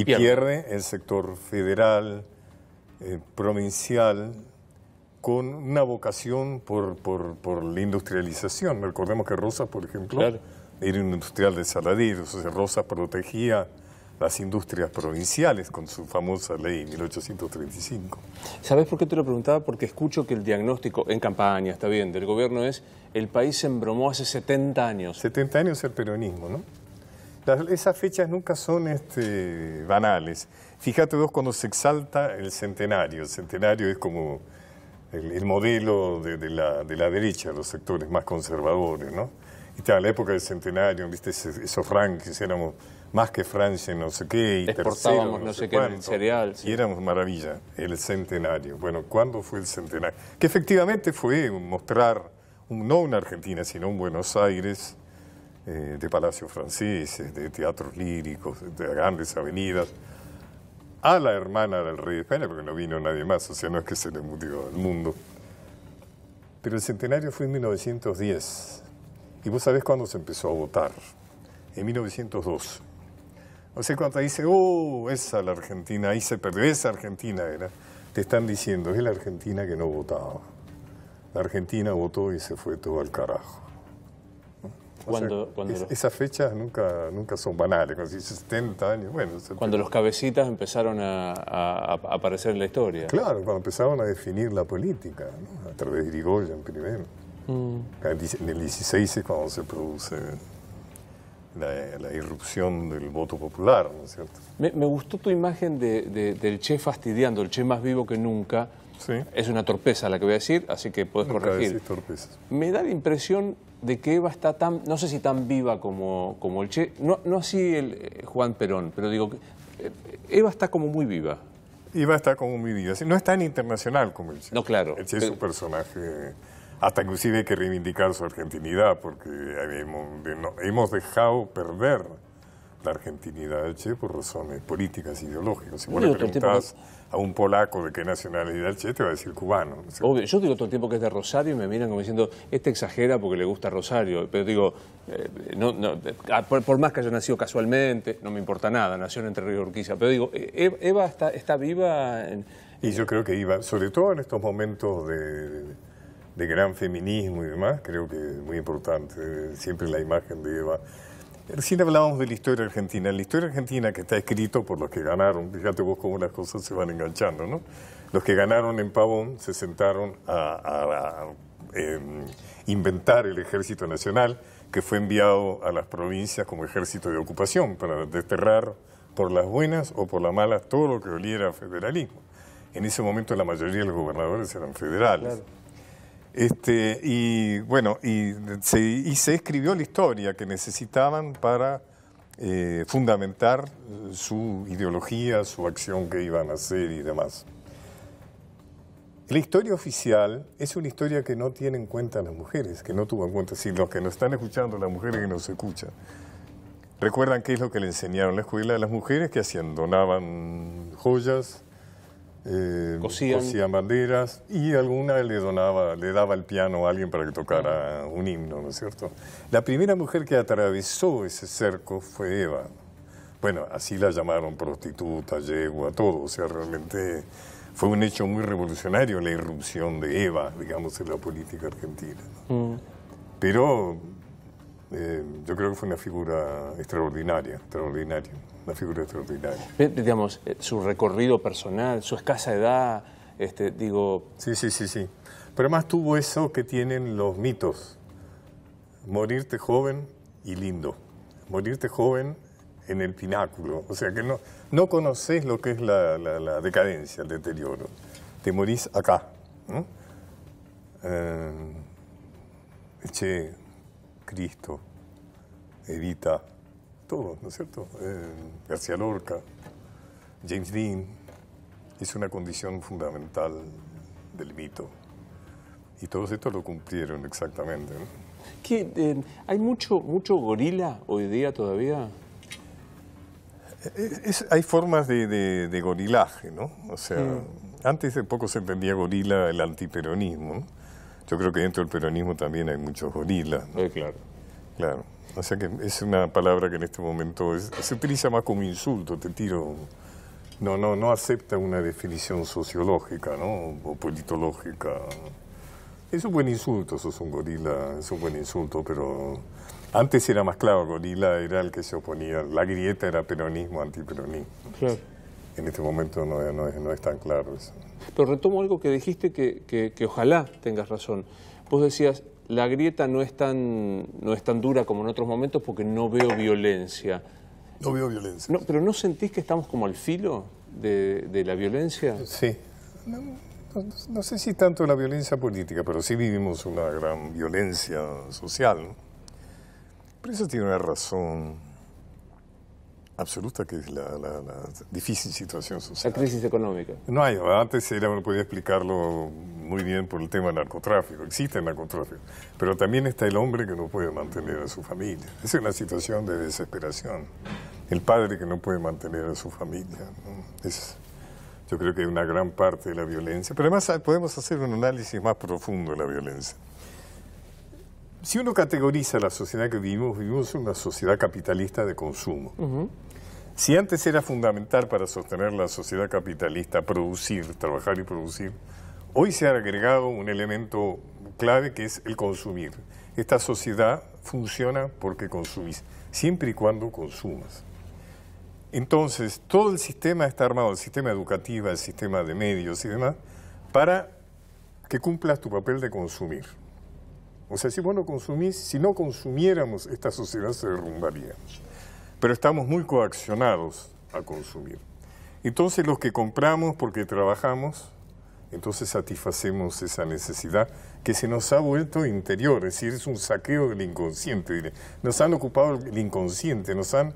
pierde. el sector federal, eh, provincial, con una vocación por, por, la industrialización. Recordemos que Rosa, por ejemplo, era un industrial de saladeros, o sea, Rosa protegía las industrias provinciales con su famosa ley 1835. ¿Sabes por qué te lo preguntaba? Porque escucho que el diagnóstico en campaña, está bien, del gobierno es el país se embromó hace 70 años. 70 años el peronismo, ¿no? esas fechas nunca son este, banales. Fíjate vos cuando se exalta el centenario. El centenario es como el, modelo de, la, de, la, derecha, los sectores más conservadores, ¿no? Y estaba la época del centenario, ¿viste? Esos rankings, éramos más que Francia, no sé qué, y Exportábamos no, sé, qué, cereal. Y éramos maravilla, el centenario. Bueno, ¿cuándo fue el centenario? Que efectivamente fue mostrar, no una Argentina, sino un Buenos Aires eh, de palacios franceses, de teatros líricos, de grandes avenidas, a la hermana del rey de España, porque no vino nadie más, o sea, no es que se le murió el mundo. Pero el centenario fue en 1910. Y vos sabés cuándo se empezó a votar. En 1902. O sea, cuando dice, oh, esa la Argentina, ahí se perdió, esa Argentina era, te están diciendo, es la Argentina que no votaba. La Argentina votó y se fue todo al carajo. Cuando, Esas fechas nunca, nunca son banales, cuando 70 años, bueno... Cuando los cabecitas empezaron a, aparecer en la historia. Claro, cuando empezaron a definir la política, a través de Irigoyen primero. Mm. En el 16 es cuando se produce la, irrupción del voto popular, ¿no es cierto? Me, gustó tu imagen del Che fastidiando, el Che más vivo que nunca. Sí. Es una torpeza la que voy a decir, así que puedes corregir. Me da la impresión de que Eva está tan, no sé si tan viva como, como el Che, no, no así el eh, Juan Perón, pero digo, eh, Eva está como muy viva. Eva está como muy viva, no es tan internacional como el Che. No, claro. El Che es un personaje hasta inclusive hay que reivindicar su argentinidad, porque hemos, dejado perder la argentinidad del Che por razones políticas, ideológicas. Si vos le preguntás a un polaco de qué nacionalidad el Che, te va a decir cubano. Obvio, yo digo todo el tiempo que es de Rosario y me miran como diciendo, este exagera porque le gusta Rosario. Pero digo, eh, no, ah, por, más que haya nacido casualmente, no me importa nada, nació en Entre Ríos y Urquiza. Pero digo, eh, Eva está, está viva. En, y yo creo que iba, sobre todo en estos momentos de de gran feminismo y demás, creo que es muy importante, siempre la imagen de Eva. Recién hablábamos de la historia argentina. La historia argentina que está escrito por los que ganaron, fíjate vos cómo las cosas se van enganchando, ¿no? Los que ganaron en Pavón se sentaron a, em, inventar el ejército nacional que fue enviado a las provincias como ejército de ocupación para desterrar por las buenas o por las malas todo lo que oliera federalismo. En ese momento la mayoría de los gobernadores eran federales. Este, y bueno, y se, se escribió la historia que necesitaban para eh, fundamentar su ideología, su acción que iban a hacer y demás. La historia oficial es una historia que no tiene en cuenta las mujeres, que no tuvo en cuenta, si los que nos están escuchando, las mujeres que nos escuchan, recuerdan qué es lo que le enseñaron en la escuela a las mujeres que hacían, donaban joyas, eh, cosían. banderas y alguna le donaba, le daba el piano a alguien para que tocara un himno, ¿no es cierto? La primera mujer que atravesó ese cerco fue Eva. Bueno, así la llamaron prostituta, yegua, todo, o sea, realmente fue un hecho muy revolucionario la irrupción de Eva, digamos, en la política argentina. Mm. Pero eh, yo creo que fue una figura extraordinaria, extraordinaria una figura extraordinaria. Digamos, eh, su recorrido personal, su escasa edad, este, digo... Sí, sí, sí, sí. Pero además tuvo eso que tienen los mitos. Morirte joven y lindo. Morirte joven en el pináculo. O sea que no, no conoces lo que es la, decadencia, el deterioro. Te morís acá. Eh, Eche, Cristo, Evita, todos, ¿no es cierto? Eh, García Lorca, James Dean, es una condición fundamental del mito. Y todos estos lo cumplieron exactamente. Eh, ¿Hay mucho, mucho gorila hoy día todavía? Eh, hay formas de, gorilaje, ¿no? O sea, mm. antes de poco se entendía gorila el antiperonismo. Yo creo que dentro del peronismo también hay muchos gorilas. claro. Claro. O sea que es una palabra que en este momento se utiliza más como insulto, te tiro. No, no, no acepta una definición sociológica, ¿no? O politológica. Es un buen insulto, sos un gorila, es un buen insulto, pero antes era más claro, gorila era el que se oponía, la grieta era peronismo, antiperonismo. Claro. En este momento no, no, es, tan claro eso. Pero retomo algo que dijiste que, que, que ojalá tengas razón. Vos decías, la grieta no es, tan, no es tan dura como en otros momentos porque no veo violencia. No veo violencia. No, ¿Pero no sentís que estamos como al filo de, la violencia? Sí. No, sé si tanto la violencia política, pero sí vivimos una gran violencia social. Pero eso tiene una razón absoluta que es la, difícil situación social. La crisis económica. No hay, antes era, uno podía explicarlo muy bien por el tema del narcotráfico, existe el narcotráfico, pero también está el hombre que no puede mantener a su familia. Es una situación de desesperación. El padre que no puede mantener a su familia. Es, yo creo que hay una gran parte de la violencia, pero además podemos hacer un análisis más profundo de la violencia. Si uno categoriza la sociedad que vivimos, vivimos en una sociedad capitalista de consumo. Si antes era fundamental para sostener la sociedad capitalista producir, trabajar y producir, hoy se ha agregado un elemento clave que es el consumir. Esta sociedad funciona porque consumís, siempre y cuando consumas. Entonces, todo el sistema está armado, el sistema educativo, el sistema de medios y demás, para que cumplas tu papel de consumir. O sea, si vos no consumís, si no consumiéramos, esta sociedad se derrumbaría. Pero estamos muy coaccionados a consumir. Entonces los que compramos porque trabajamos, entonces satisfacemos esa necesidad que se nos ha vuelto interior, es decir, es un saqueo del inconsciente. Nos han ocupado el inconsciente, nos han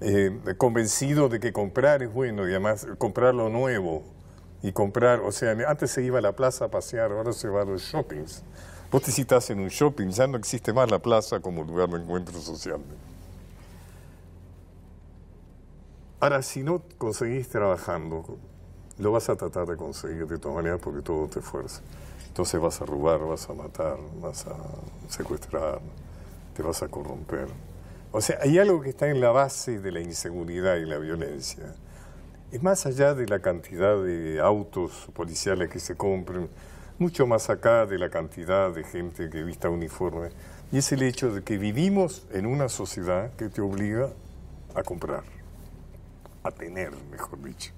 eh, convencido de que comprar es bueno y además comprar lo nuevo y comprar, o sea, antes se iba a la plaza a pasear, ahora se va a los shoppings. Vos te citas en un shopping, ya no existe más la plaza como lugar de encuentro social. Ahora, si no conseguís trabajando, lo vas a tratar de conseguir de todas maneras porque todo te esfuerza. Entonces vas a robar, vas a matar, vas a secuestrar, te vas a corromper. O sea, hay algo que está en la base de la inseguridad y la violencia. Es más allá de la cantidad de autos policiales que se compren, mucho más acá de la cantidad de gente que vista uniforme. Y es el hecho de que vivimos en una sociedad que te obliga a comprar, a tener, mejor dicho.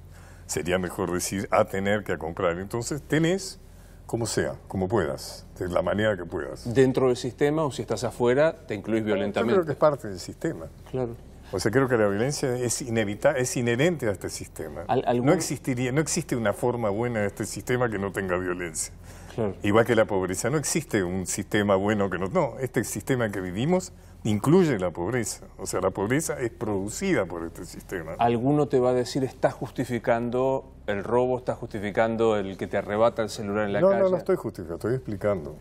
Sería mejor decir a tener que a comprar. Entonces tenés como sea, como puedas, de la manera que puedas. Dentro del sistema o si estás afuera, te incluís violentamente. Yo creo que es parte del sistema. Claro. O sea, creo que la violencia es inevitable, es inherente a este sistema. No existiría, no existe una forma buena de este sistema que no tenga violencia. Claro. Igual que la pobreza, no existe un sistema bueno que no. No, este sistema que vivimos incluye la pobreza. O sea, la pobreza es producida por este sistema. Alguno te va a decir, está justificando el robo, está justificando el que te arrebata el celular en la calle. No, no, no estoy justificando, estoy explicando.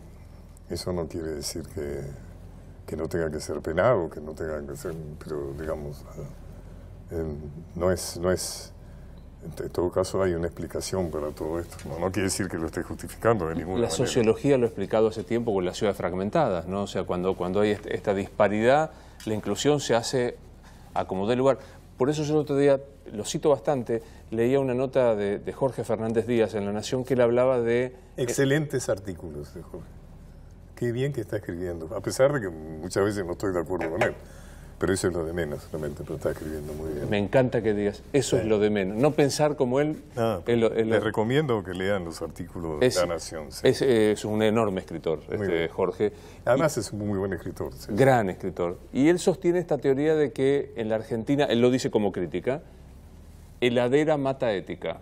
Eso no quiere decir que, que no tenga que ser penado, que no tenga que ser, pero digamos, eh, no es, no es en todo caso hay una explicación para todo esto. No, quiere decir que lo esté justificando de ninguna La sociología lo ha explicado hace tiempo con las ciudades fragmentadas, ¿no? O sea, cuando, cuando hay esta disparidad, la inclusión se hace a como dé lugar. Por eso yo el otro día, lo cito bastante, leía una nota de, Jorge Fernández Díaz en La Nación que él hablaba de... Excelentes artículos de Jorge. Qué bien que está escribiendo, a pesar de que muchas veces no estoy de acuerdo con él. Pero eso es lo de menos, realmente, pero está escribiendo muy bien. Me encanta que digas, eso es lo de menos. No pensar como él. Les recomiendo que lean los artículos de La Nación. Es, un enorme escritor, este, Jorge. Además es un muy buen escritor. Gran escritor. Y él sostiene esta teoría de que en la Argentina, él lo dice como crítica, heladera mata ética.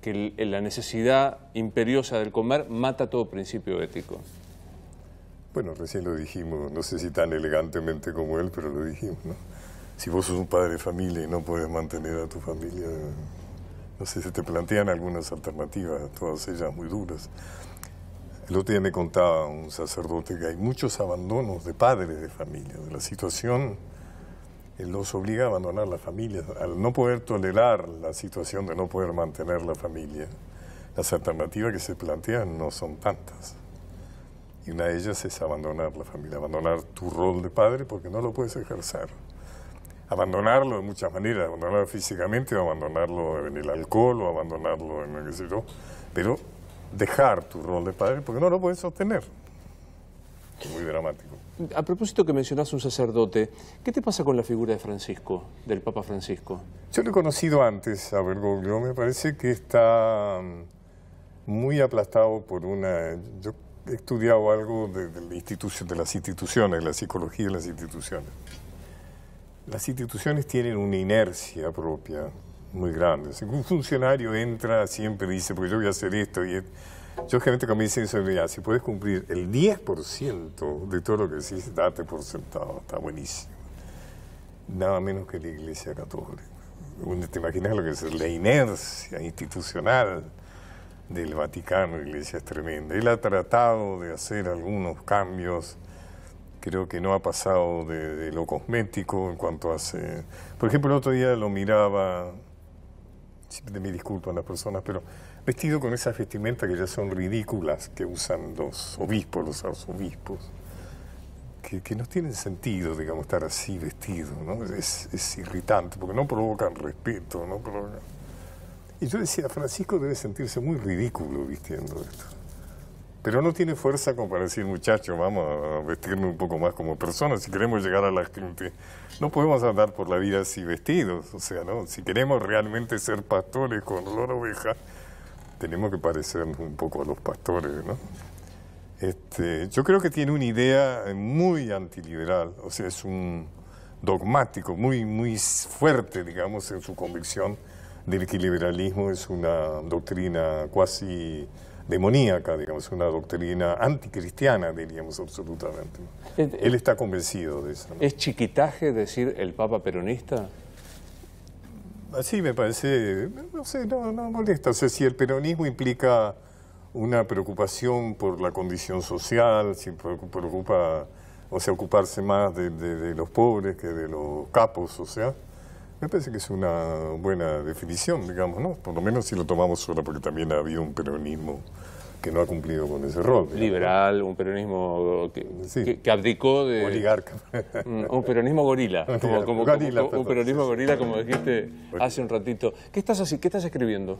Que la necesidad imperiosa del comer mata todo principio ético. Bueno, recién lo dijimos, no sé si tan elegantemente como él, pero lo dijimos, ¿no? Si vos sos un padre de familia y no puedes mantener a tu familia, no sé, se te plantean algunas alternativas, todas ellas muy duras. El otro día me contaba un sacerdote que hay muchos abandonos de padres de familia, de la situación los obliga a abandonar la familia, al no poder tolerar la situación de no poder mantener la familia. Las alternativas que se plantean no son tantas. Y una de ellas es abandonar la familia, abandonar tu rol de padre porque no lo puedes ejercer. Abandonarlo de muchas maneras, abandonarlo físicamente, o abandonarlo en el alcohol, o abandonarlo en el que sé yo, pero dejar tu rol de padre porque no lo puedes sostener. Muy dramático. A propósito que mencionas un sacerdote, ¿qué te pasa con la figura de Francisco, del Papa Francisco? Yo lo he conocido antes a Bergoglio, me parece que está mm, muy aplastado por una he estudiado algo de, la institución, de las instituciones, la psicología de las instituciones. Las instituciones tienen una inercia propia muy grande. un funcionario entra, siempre dice, porque yo voy a hacer esto y Yo generalmente cuando me dicen si puedes cumplir el 10% de todo lo que decís, date por sentado, está buenísimo. Nada menos que la Iglesia Católica. ¿Te imaginas lo que es la inercia institucional? del Vaticano, Iglesia es tremenda. Él ha tratado de hacer algunos cambios, creo que no ha pasado de, lo cosmético en cuanto hace... Por ejemplo, el otro día lo miraba, siempre me disculpan las personas, pero vestido con esas vestimentas que ya son ridículas que usan los obispos, los arzobispos, que, que no tienen sentido, digamos, estar así vestido, ¿no? Es, es irritante, porque no provocan respeto, no provocan... Y yo decía, Francisco debe sentirse muy ridículo vistiendo esto. pero no tiene fuerza como para decir, muchachos, vamos a vestirnos un poco más como personas, si queremos llegar a la gente. No podemos andar por la vida así vestidos, o sea, ¿no? Si queremos realmente ser pastores con olor a oveja, tenemos que parecernos un poco a los pastores, ¿no? Este, yo creo que tiene una idea muy antiliberal, o sea, es un dogmático, muy, muy fuerte, digamos, en su convicción del que el liberalismo es una doctrina cuasi demoníaca, digamos, una doctrina anticristiana, diríamos absolutamente. Él está convencido de eso. ¿Es chiquitaje decir el Papa peronista? Así me parece, no sé, no, no molesta. O sea, si el peronismo implica una preocupación por la condición social, si preocupa, o sea, ocuparse más de, de los pobres que de los capos, o sea, me parece que es una buena definición, digamos, ¿no? Por lo menos si lo tomamos solo porque también ha habido un peronismo que no ha cumplido con ese rol. Liberal, un peronismo que, que, abdicó de... Oligarca. Un, peronismo gorila, como, un peronismo gorila, como dijiste hace un ratito. ¿Qué estás, así, qué estás escribiendo?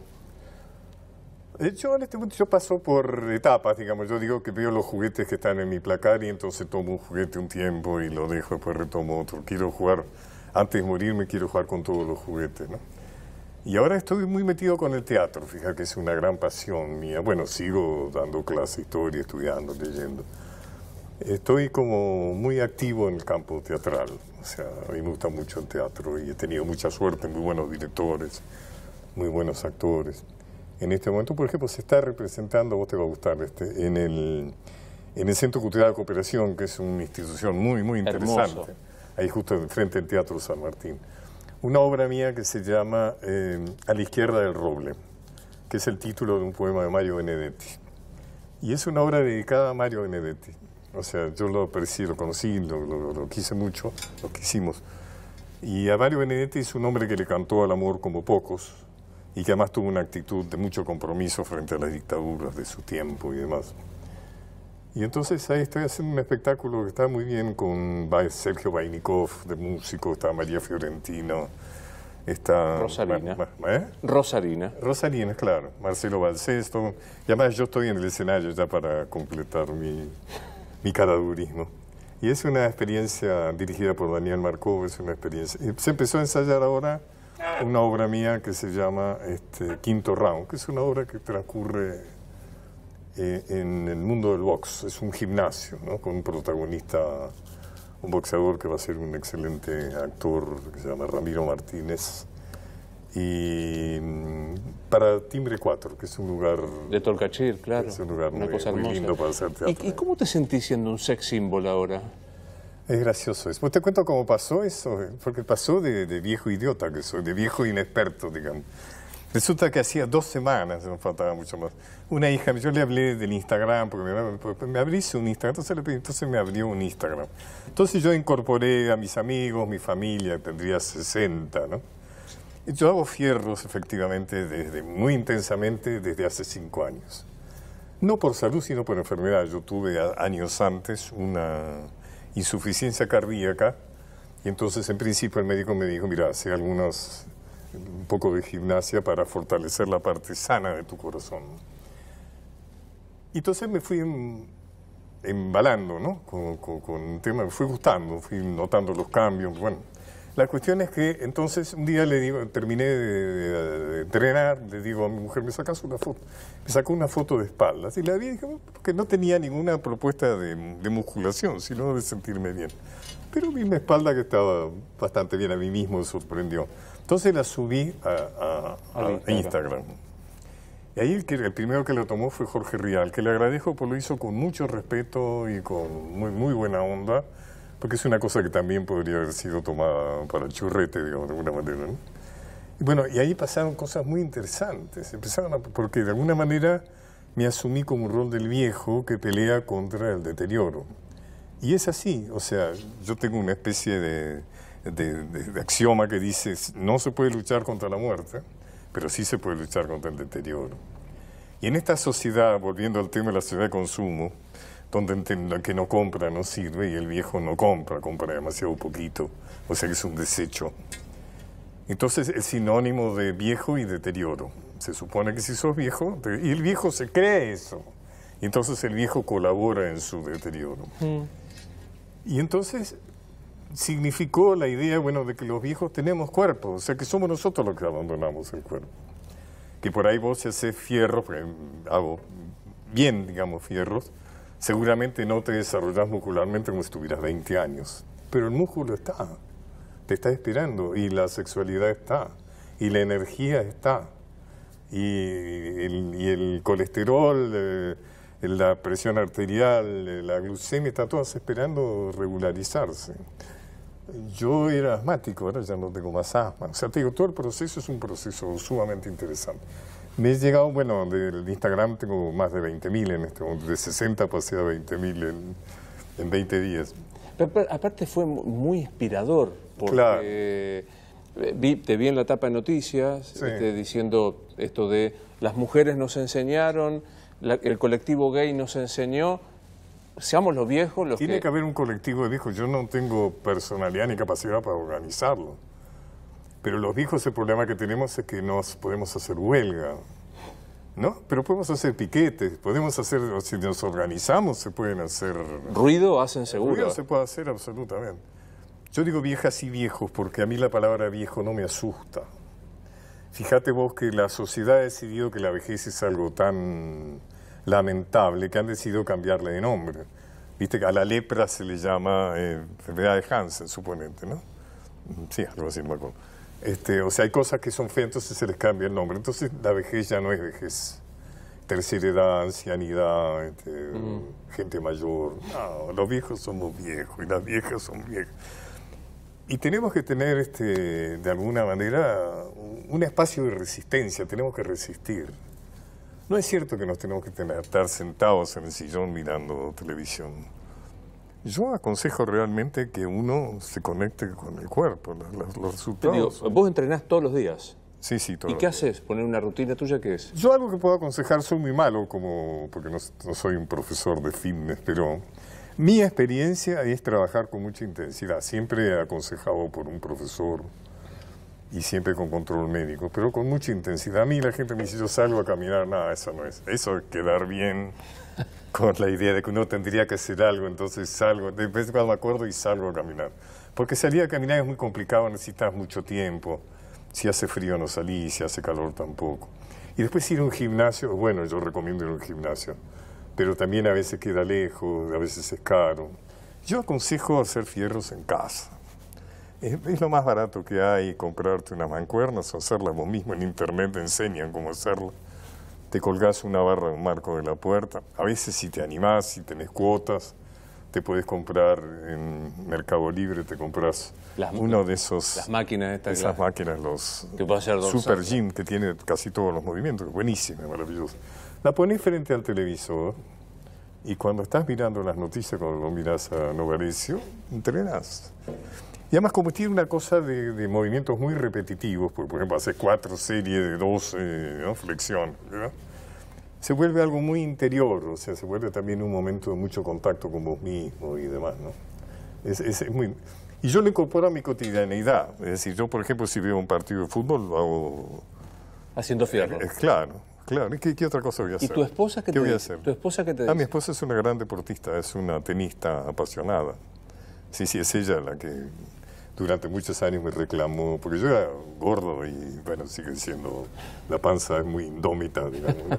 Eh, yo en este momento yo paso por etapas, digamos. Yo digo que veo los juguetes que están en mi placar y entonces tomo un juguete un tiempo y lo dejo, después retomo otro. Quiero jugar antes de morirme quiero jugar con todos los juguetes, ¿no? Y ahora estoy muy metido con el teatro, fíjate que es una gran pasión mía. Bueno, sigo dando clases, historia, estudiando, leyendo. Estoy como muy activo en el campo teatral, o sea, a mí me gusta mucho el teatro y he tenido mucha suerte, muy buenos directores, muy buenos actores. En este momento, por ejemplo, se está representando, vos te va a gustar, este, en el, en el Centro Cultural de Cooperación, que es una institución muy, muy interesante ahí justo frente al Teatro San Martín. Una obra mía que se llama eh, A la izquierda del roble, que es el título de un poema de Mario Benedetti. Y es una obra dedicada a Mario Benedetti. O sea, yo lo aprecio, lo conocí, lo, quise mucho, lo quisimos. Y a Mario Benedetti es un hombre que le cantó al amor como pocos y que además tuvo una actitud de mucho compromiso frente a las dictaduras de su tiempo y demás. Y entonces ahí estoy haciendo un espectáculo que está muy bien con Sergio Vainikov, de músico, está María Fiorentino, está... Rosarina. ¿eh? Rosarina. Rosarina, claro. Marcelo Balcesto. Y además yo estoy en el escenario ya para completar mi, mi caradurismo. Y es una experiencia dirigida por Daniel Markov, es una experiencia... Se empezó a ensayar ahora una obra mía que se llama este, Quinto Round, que es una obra que transcurre eh, en el mundo del box. Es un gimnasio, ¿no? Con un protagonista, un boxeador que va a ser un excelente actor, que se llama Ramiro Martínez. Y mm, para Timbre 4, que es un lugar... De Tolcachir, claro. Es un lugar muy, lindo para hacer teatro. ¿Y, cómo te sentís siendo un sex symbol ahora? Es gracioso eso. Pues te cuento cómo pasó eso, porque pasó de, de, viejo idiota que soy, de viejo inexperto, digamos. Resulta que hacía dos semanas, no faltaba mucho más, una hija, yo le hablé del Instagram, porque me, abriste un Instagram, entonces, le pedí, entonces me abrió un Instagram. Entonces yo incorporé a mis amigos, mi familia, tendría 60, ¿no? Y yo hago fierros, efectivamente, desde, muy intensamente desde hace cinco años. No por salud, sino por enfermedad. Yo tuve años antes una insuficiencia cardíaca y entonces en principio el médico me dijo, mira, hace algunos un poco de gimnasia para fortalecer la parte sana de tu corazón. Y entonces me fui embalando, ¿no? Con, con, un tema, me fui gustando, fui notando los cambios. Bueno, la cuestión es que entonces un día le digo, terminé de, entrenar, le digo a mi mujer, me sacas una foto. Me sacó una foto de espaldas y la vi porque no tenía ninguna propuesta de, de musculación, sino de sentirme bien. Pero vi espalda que estaba bastante bien a mí mismo, me sorprendió. Entonces la subí a, Instagram. Y ahí el, primero que lo tomó fue Jorge Rial, que le agradezco porque lo hizo con mucho respeto y con muy, muy buena onda, porque es una cosa que también podría haber sido tomada para el churrete, digamos, de alguna manera. Y bueno, y ahí pasaron cosas muy interesantes. Empezaron porque de alguna manera me asumí como un rol del viejo que pelea contra el deterioro. Y es así, o sea, yo tengo una especie de de, axioma que dice no se puede luchar contra la muerte, pero sí se puede luchar contra el deterioro. Y en esta sociedad, volviendo al tema de la sociedad de consumo, donde el que no compra no sirve y el viejo no compra, compra demasiado poquito, o sea que es un desecho. Entonces es sinónimo de viejo y deterioro. Se supone que si sos viejo, y el viejo se cree eso, Y entonces el viejo colabora en su deterioro. Y entonces significó la idea, bueno, de que los viejos tenemos cuerpo, o sea que somos nosotros los que abandonamos el cuerpo. Que por ahí vos si haces fierros, porque hago bien, digamos, fierros, seguramente no te desarrollas muscularmente como si tuvieras 20 años. Pero el músculo está, te está esperando, y la sexualidad está, y la energía está, y el, y el colesterol, eh, la presión arterial, eh, la glucemia, está todas esperando regularizarse. Yo era asmático, ahora ya no tengo más asma. O sea, te digo, todo el proceso es un proceso sumamente interesante. Me he llegado, bueno, del Instagram tengo más de 20.000 en este momento, de 60 pasé a 20.000 en, en 20 días. Pero, pero, aparte fue muy inspirador, porque claro. vi, te vi en la etapa de noticias sí. este, diciendo esto de las mujeres nos enseñaron, la, el colectivo gay nos enseñó, seamos los viejos los Tiene que... que haber un colectivo de viejos. Yo no tengo personalidad ni capacidad para organizarlo. Pero los viejos el problema que tenemos es que nos podemos hacer huelga. ¿No? Pero podemos hacer piquetes, podemos hacer, si nos organizamos, se pueden hacer... Ruido hacen seguro. Ruido se puede hacer absolutamente. Yo digo viejas y viejos porque a mí la palabra viejo no me asusta. Fíjate vos que la sociedad ha decidido que la vejez es algo tan lamentable que han decidido cambiarle de nombre. Viste que a la lepra se le llama eh, enfermedad de Hansen, suponente, ¿no? Sí, algo así, me acuerdo. Este, o sea, hay cosas que son feas, entonces se les cambia el nombre. Entonces la vejez ya no es vejez. Tercera edad, ancianidad, este, mm. gente mayor. No, los viejos somos viejos y las viejas son viejas. Y tenemos que tener, este, de alguna manera, un espacio de resistencia, tenemos que resistir. No es cierto que nos tenemos que tener, estar sentados en el sillón mirando televisión. Yo aconsejo realmente que uno se conecte con el cuerpo, los, los resultados. Digo, vos entrenás todos los días. Sí, sí, todos ¿Y qué haces? ¿Poner una rutina tuya qué es? Yo algo que puedo aconsejar, soy muy malo, como porque no, no soy un profesor de fitness, pero mi experiencia es trabajar con mucha intensidad. Siempre he aconsejado por un profesor y siempre con control médico, pero con mucha intensidad. A mí la gente me dice, yo salgo a caminar, nada, eso no es. Eso es quedar bien *laughs* con la idea de que uno tendría que hacer algo, entonces salgo, de vez en cuando me acuerdo y salgo a caminar. Porque salir a caminar es muy complicado, necesitas mucho tiempo. Si hace frío no salís, si hace calor tampoco. Y después ir a un gimnasio, bueno, yo recomiendo ir a un gimnasio, pero también a veces queda lejos, a veces es caro. Yo aconsejo hacer fierros en casa. Es, es, lo más barato que hay, comprarte unas mancuernas o hacerlas vos mismo. En internet te enseñan cómo hacerlo. Te colgás una barra en un marco de la puerta. A veces si te animás, si tenés cuotas, te puedes comprar en Mercado Libre, te compras las, uno de esos... Las máquinas estas. Esas máquinas, los que puede hacer Super Gym, que tiene casi todos los movimientos. Buenísima, maravilloso. La pones frente al televisor y cuando estás mirando las noticias, cuando lo miras a Novarecio, entrenas. Y además como tiene una cosa de, de, movimientos muy repetitivos, porque por ejemplo hace cuatro series de 12 ¿no? flexiones, ¿verdad? se vuelve algo muy interior, o sea, se vuelve también un momento de mucho contacto con vos mismo y demás, ¿no? Es, es, es muy... Y yo lo incorporo a mi cotidianeidad, es decir, yo por ejemplo si veo un partido de fútbol lo hago... Haciendo fierro. Eh, claro, claro, ¿Qué, ¿qué, otra cosa voy a hacer? ¿Y tu esposa qué, ¿Qué te voy a hacer? ¿Tu esposa qué te dice? Ah, mi esposa es una gran deportista, es una tenista apasionada. Sí, sí, es ella la que durante muchos años me reclamó, porque yo era gordo y bueno, sigue siendo, la panza es muy indómita, digamos.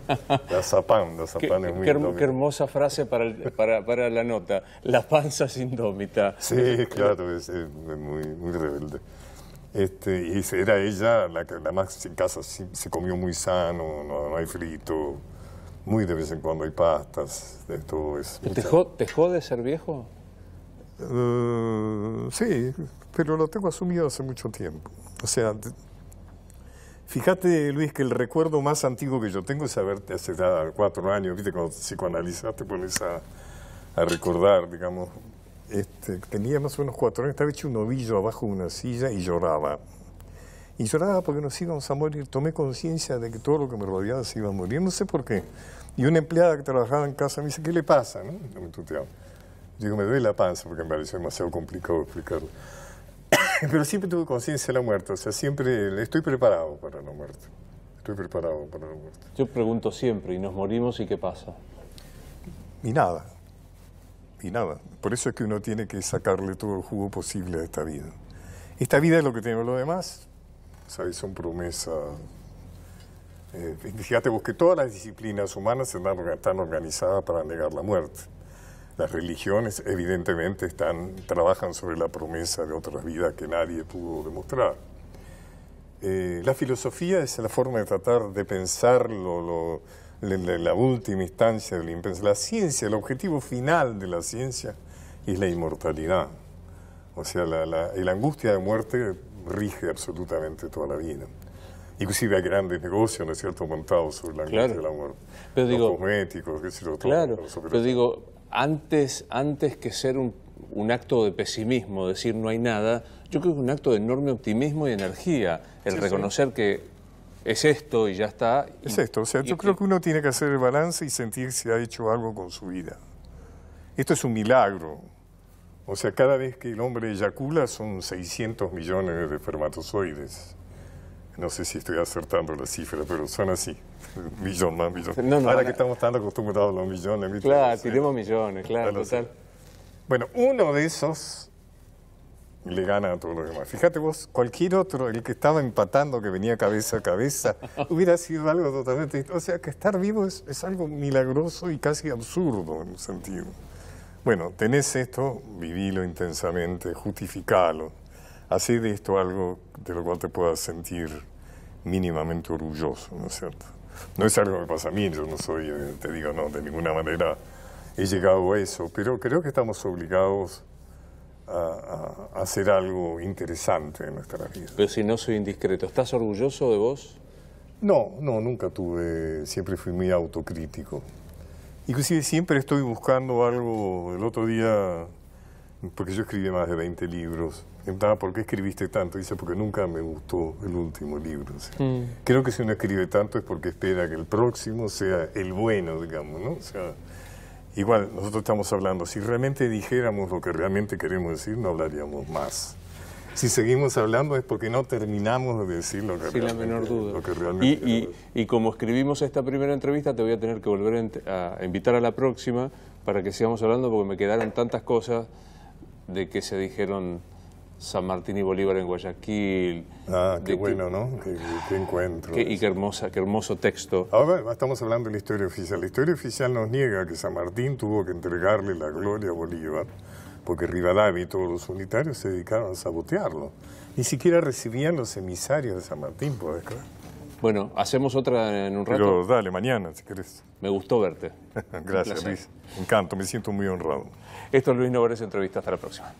La zapán, la zapán qué, es muy qué, indómita. Qué hermosa frase para, el, para, para, la nota, la panza es indómita. Sí, claro, es, es muy, muy rebelde. Este, y era ella la que la más en casa se, se comió muy sano, no, no, hay frito, muy de vez en cuando hay pastas, de todo eso. ¿Te, jode, ¿Te jode ser viejo? Uh, sí, pero lo tengo asumido hace mucho tiempo. O sea, fíjate, Luis, que el recuerdo más antiguo que yo tengo es haberte hace ya cuatro años, viste, cuando psicoanalizas te pones a, recordar, digamos. Este, tenía más o menos cuatro años, estaba hecho un ovillo abajo de una silla y lloraba. Y lloraba porque nos íbamos a morir. Tomé conciencia de que todo lo que me rodeaba se iba a morir, no sé por qué. Y una empleada que trabajaba en casa me dice, ¿qué le pasa? no me tuteaba. Digo, me duele la panza porque me pareció demasiado complicado explicarlo. *coughs* Pero siempre tuve conciencia de la muerte, o sea, siempre estoy preparado para la muerte. Estoy preparado para la muerte. Yo pregunto siempre, ¿y nos morimos y qué pasa? y nada. Y nada. Por eso es que uno tiene que sacarle todo el jugo posible a esta vida. Esta vida es lo que tiene lo demás. ¿Sabes? Son promesas. Eh, fíjate vos que todas las disciplinas humanas están organizadas para negar la muerte. Las religiones evidentemente están, trabajan sobre la promesa de otras vidas que nadie pudo demostrar. Eh, la filosofía es la forma de tratar de pensar lo, la, última instancia del impensable. La ciencia, el objetivo final de la ciencia es la inmortalidad. O sea, la, la, angustia de muerte rige absolutamente toda la vida. Inclusive hay grandes negocios, ¿no es cierto?, montados sobre la angustia de la muerte. Pero Los digo, cosméticos, qué sé yo, Claro, pero digo, antes, antes que ser un, un, acto de pesimismo, decir no hay nada, yo creo que es un acto de enorme optimismo y energía, el reconocer que es esto y ya está. Es esto, o sea, yo creo que uno tiene que hacer el balance y sentir si ha hecho algo con su vida. Esto es un milagro. O sea, cada vez que el hombre eyacula son 600 millones de espermatozoides. No sé si estoy acertando la cifra, pero son así. *laughs* millón más, millón. Ahora que estamos tan acostumbrados a los millones. Claro, tenemos millones, claro, total. Bueno, uno de esos le gana a todos los demás. Fíjate vos, cualquier otro, el que estaba empatando, que venía cabeza a cabeza, *laughs* hubiera sido algo totalmente O sea, que estar vivo es, es, algo milagroso y casi absurdo en un sentido. Bueno, tenés esto, vivilo intensamente, justificalo, hacé de esto algo de lo cual te puedas sentir mínimamente orgulloso, ¿no es cierto? No es algo que pasa a mí, yo no soy, eh, te digo, no, de ninguna manera he llegado a eso, pero creo que estamos obligados a, hacer algo interesante en nuestra vida. Pero si no soy indiscreto, ¿estás orgulloso de vos? No, no, nunca tuve, siempre fui muy autocrítico. Inclusive siempre estoy buscando algo, el otro día, porque yo escribí más de 20 libros, preguntaba por qué escribiste tanto, dice porque nunca me gustó el último libro. Mm. Creo que si uno escribe tanto es porque espera que el próximo sea el bueno, digamos, ¿no? O sea, Igual, nosotros estamos hablando, si realmente dijéramos lo que realmente queremos decir, no hablaríamos más. Si seguimos hablando es porque no terminamos de decir lo que, Sin la menor duda. y, y, como escribimos esta primera entrevista, te voy a tener que volver a invitar a la próxima para que sigamos hablando porque me quedaron tantas cosas de que se dijeron San Martín y Bolívar en Guayaquil. Ah, qué bueno, ¿no? Qué, encuentro. y qué, hermosa, qué hermoso texto. Ahora estamos hablando de la historia oficial. La historia oficial nos niega que San Martín tuvo que entregarle la gloria a Bolívar, porque Rivadavia y todos los unitarios se dedicaron a sabotearlo. Ni siquiera recibían los emisarios de San Martín, ¿podés creer? Bueno, hacemos otra en un rato. Pero dale, mañana, si querés. Me gustó verte. *laughs* Gracias, Luis. Encanto, me siento muy honrado. Esto es Luis Novares, entrevista. Hasta la próxima.